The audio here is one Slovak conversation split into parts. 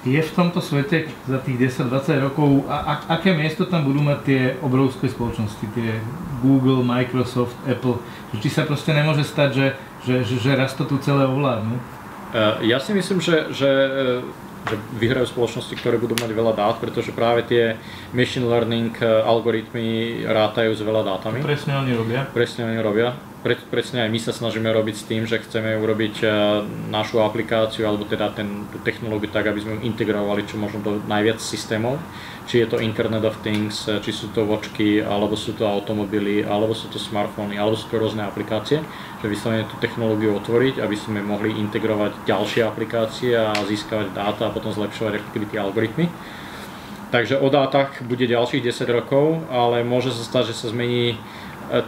Je v tomto svete za tých 10-20 rokov, a, a, aké miesto tam budú mať tie obrovské spoločnosti, tie Google, Microsoft, Apple, či sa proste nemôže stať, že, že, že, že raz to tu celé ovládnu? Ja si myslím, že, že že vyhrajú spoločnosti, ktoré budú mať veľa dát, pretože práve tie machine learning eh, algoritmy rátajú s veľa dátami. Presne oni robia. Presne oni robia. Pre, presne aj my sa snažíme robiť s tým, že chceme urobiť eh, našu aplikáciu alebo teda ten, tú technológiu tak, aby sme ju integrovali čo možno do najviac systémov či je to Internet of Things, eh, či sú to vočky, alebo sú to automobily, alebo sú to smartfóny, alebo sú to rôzne aplikácie, že vyslovene tú technológiu otvoriť, aby sme mohli integrovať ďalšie aplikácie a získavať dáta a potom zlepšovať aktivity algoritmy. Takže o dátach bude ďalších 10 rokov, ale môže sa stať, že sa zmení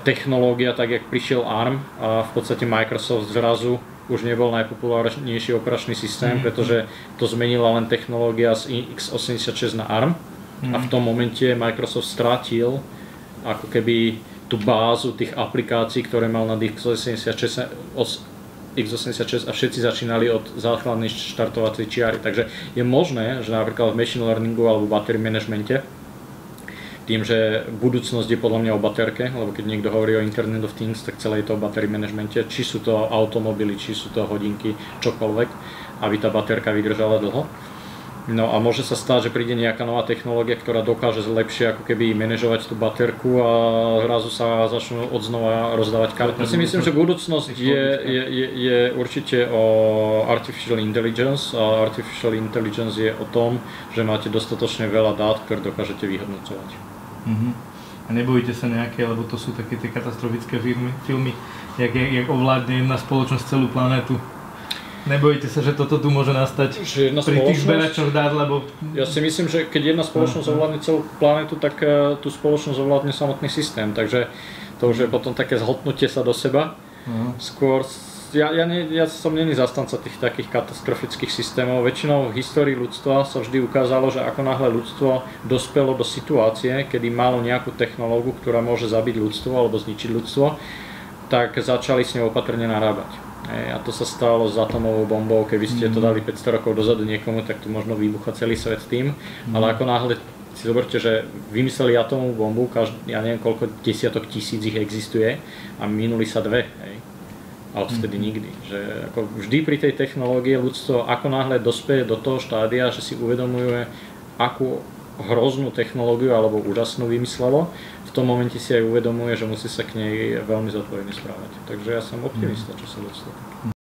technológia, tak jak prišiel ARM a v podstate Microsoft zrazu už nebol najpopulárnejší operačný systém, mm-hmm. pretože to zmenila len technológia z x86 na ARM a v tom momente Microsoft strátil ako keby tú bázu tých aplikácií, ktoré mal na x86, x86 a všetci začínali od základnej štartovacej čiary. Takže je možné, že napríklad v machine learningu alebo battery managemente tým, že budúcnosť je podľa mňa o baterke, lebo keď niekto hovorí o Internet of Things, tak celé je to o battery managemente, či sú to automobily, či sú to hodinky, čokoľvek, aby tá baterka vydržala dlho No a môže sa stať, že príde nejaká nová technológia, ktorá dokáže lepšie ako keby manažovať tú baterku a zrazu sa začnú odznova rozdávať karty. Ja si myslím, že budúcnosť je, je, je, je určite o artificial intelligence a artificial intelligence je o tom, že máte dostatočne veľa dát, ktoré dokážete vyhodnocovať. Uh-huh. A nebojíte sa nejaké, lebo to sú také tie katastrofické filmy, filmy jak, jak, jak ovládne jedna spoločnosť celú planétu. Nebojíte sa, že toto tu môže nastať že jedna pri tých zberačoch dát, lebo... Ja si myslím, že keď jedna spoločnosť ovládne celú planetu, tak uh, tú spoločnosť ovládne samotný systém, takže to už je potom také zhltnutie sa do seba. Uh-huh. Skôr, ja, ja, nie, ja som není zastanca tých takých katastrofických systémov. Väčšinou v histórii ľudstva sa vždy ukázalo, že ako náhle ľudstvo dospelo do situácie, kedy malo nejakú technológiu, ktorá môže zabiť ľudstvo alebo zničiť ľudstvo, tak začali s ňou opatrne narábať. A to sa stalo s atomovou bombou, keby ste to mhm. dali 500 rokov dozadu niekomu, tak tu možno vybucha celý svet tým. Mm. Ale ako náhle si zoberte, že vymysleli atomovú bombu, každý, ja neviem koľko desiatok tisíc ich existuje a minuli sa dve. Hej. A odvtedy mm. nikdy. Že ako vždy pri tej technológie ľudstvo ako náhle dospeje do toho štádia, že si uvedomuje, akú hroznú technológiu alebo úžasnú vymyslelo, v tom momente si aj uvedomuje, že musí sa k nej veľmi zodpovedne správať. Takže ja som optimista, čo sa dostane.